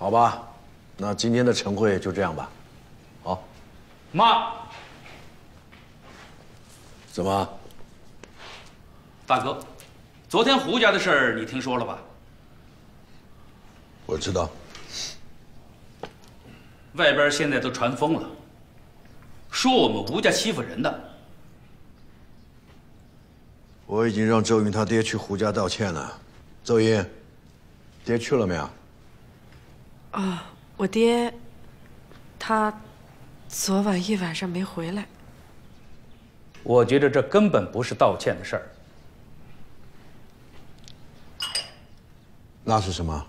好吧，那今天的晨会就这样吧。好，妈，怎么？大哥，昨天胡家的事儿你听说了吧？我知道。外边现在都传疯了，说我们吴家欺负人的。我已经让周云他爹去胡家道歉了。周云，爹去了没有？啊，我爹，他昨晚一晚上没回来。我觉得这根本不是道歉的事儿。那是什么？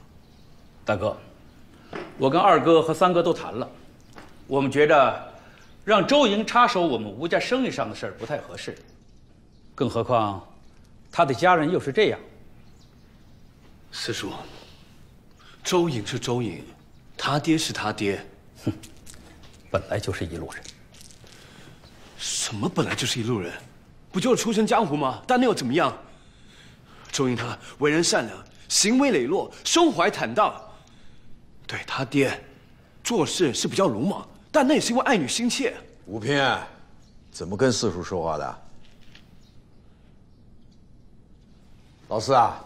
大哥，我跟二哥和三哥都谈了，我们觉得让周莹插手我们吴家生意上的事儿不太合适，更何况他的家人又是这样。四叔，周颖是周颖，他爹是他爹，哼，本来就是一路人。什么本来就是一路人？不就是出身江湖吗？但那又怎么样？周颖他为人善良，行为磊落，胸怀坦荡。对他爹，做事是比较鲁莽，但那也是因为爱女心切。吴平，怎么跟四叔说话的？老四啊，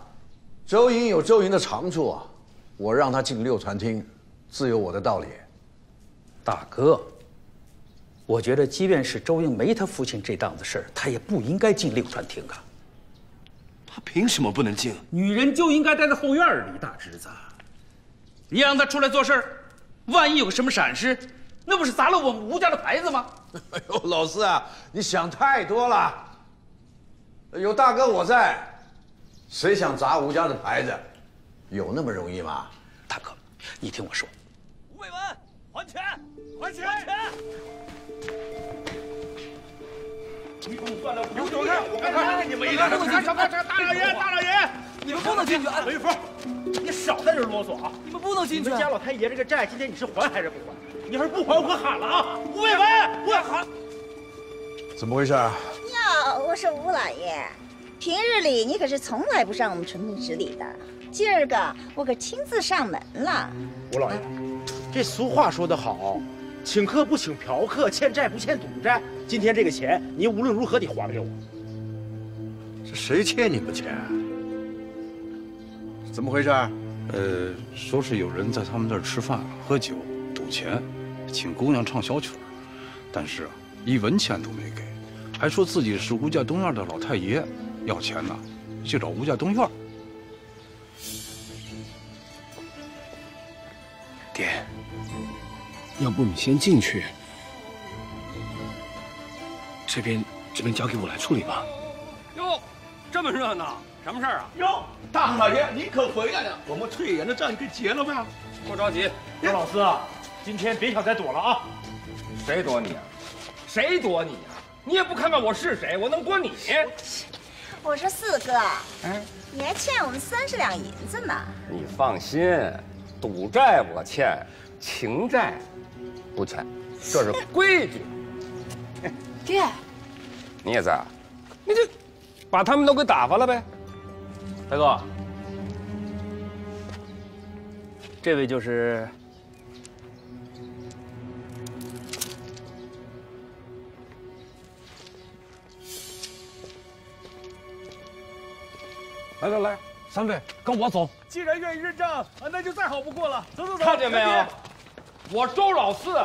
周莹有周莹的长处，我让他进六传厅，自有我的道理。大哥，我觉得即便是周莹没他父亲这档子事儿，他也不应该进六传厅啊。他凭什么不能进？女人就应该待在后院里，大侄子。你让他出来做事儿，万一有个什么闪失，那不是砸了我们吴家的牌子吗？哎呦，老四啊，你想太多了。有大哥我在，谁想砸吴家的牌子，有那么容易吗？大哥，你听我说，吴伟文，还钱，还钱，还钱！你算了，你走开，我看你们一个不能进去。大老爷，大老爷，你们不能进去。刘玉福，你少在这啰嗦啊！你们不能进去。你们家老太爷这个债，今天你是还还是不还？你要是不还，我可喊了啊！吴伟文，我喊。怎么回事啊？哟，我说吴老爷，平日里你可是从来不上我们纯平十里的，今儿个我可亲自上门了。吴老爷，这俗话说得好，请客不请嫖客，欠债不欠赌债。今天这个钱，您无论如何得还给我。这谁欠你们钱？怎么回事？呃，说是有人在他们那儿吃饭、喝酒、赌钱，请姑娘唱小曲儿，但是一文钱都没给，还说自己是吴家东院的老太爷，要钱呢就找吴家东院。要不你先进去，这边这边交给我来处理吧。哟，这么热闹，什么事儿啊？哟，大老爷，您可回来了，我们退延的账给结了吧。不着急，周老四啊，今天别想再躲了啊！谁躲你啊？谁躲你啊？你也不看看我是谁，我能躲你？我说四哥，嗯，你还欠我们三十两银子呢。你放心，赌债我欠，情债不欠，这是规矩。爹，你也在啊？你就把他们都给打发了呗。大哥，这位就是。来来来，三位跟我走。既然愿意认账，啊，那就再好不过了。走走走，看见没有？我周老四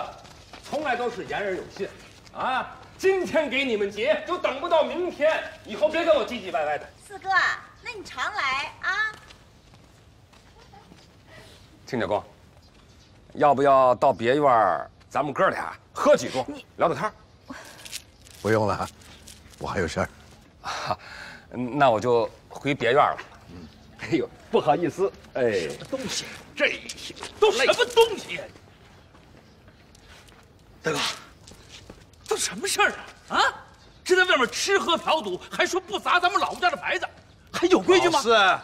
从来都是言而有信啊！今天给你们结，就等不到明天。以后别跟我唧唧歪歪的。四哥，那你常来啊。亲家公，要不要到别院咱们哥俩喝几盅，聊聊天？不用了，我还有事儿。那我就回别院了。嗯，哎呦，不好意思，哎，什么东西？这些都什么东西？大哥，都什么事儿啊？啊，这在外面吃喝嫖赌，还说不砸咱们老吴家的牌子，还有规矩吗？是。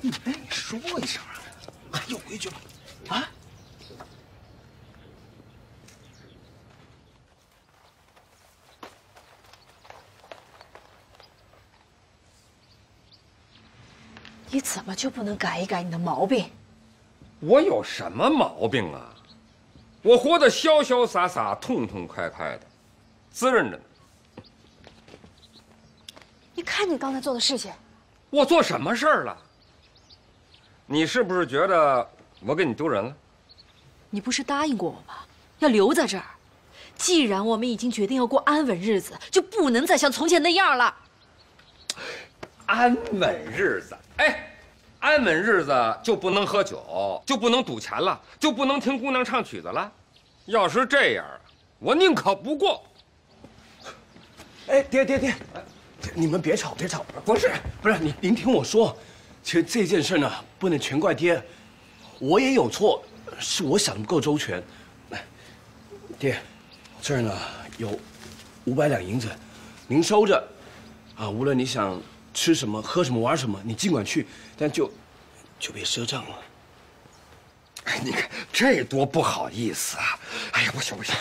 你跟你说一声啊，还有规矩吗？啊？你怎么就不能改一改你的毛病？我有什么毛病啊？我活得潇潇洒洒、痛痛快快的，滋润着呢。你看你刚才做的事情，我做什么事儿了？你是不是觉得我给你丢人了？你不是答应过我吗？要留在这儿。既然我们已经决定要过安稳日子，就不能再像从前那样了。安稳日子，哎，安稳日子就不能喝酒，就不能赌钱了，就不能听姑娘唱曲子了。要是这样，我宁可不过。哎，爹爹爹，你们别吵别吵，不是不是，您您听我说，其实这件事呢，不能全怪爹，我也有错，是我想的不够周全。爹，这儿呢有五百两银子，您收着，啊，无论你想吃什么、喝什么、玩什么，你尽管去，但就就别赊账了。哎，你看这多不好意思啊！哎呀，不行不行，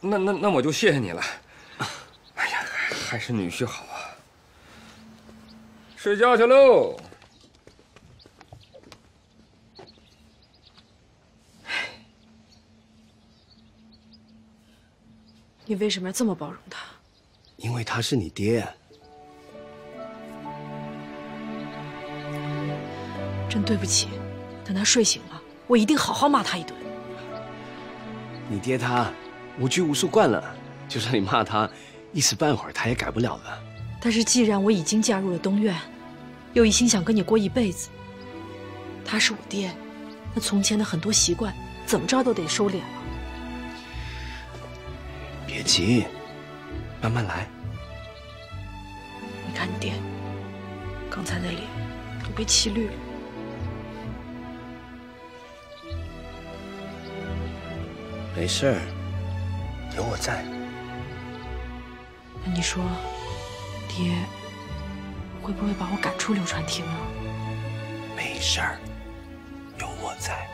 那那那我就谢谢你了。哎呀，还是女婿好啊。睡觉去喽。你为什么要这么包容他？因为他是你爹。真对不起，等他睡醒了，我一定好好骂他一顿。你爹他无拘无束惯了，就算你骂他，一时半会儿他也改不了的。但是既然我已经嫁入了东院，又一心想跟你过一辈子，他是我爹，那从前的很多习惯，怎么着都得收敛了。别急，慢慢来。你看你爹，刚才那脸都被气绿了。没事儿，有我在。那你说，爹会不会把我赶出流川厅啊？没事儿，有我在。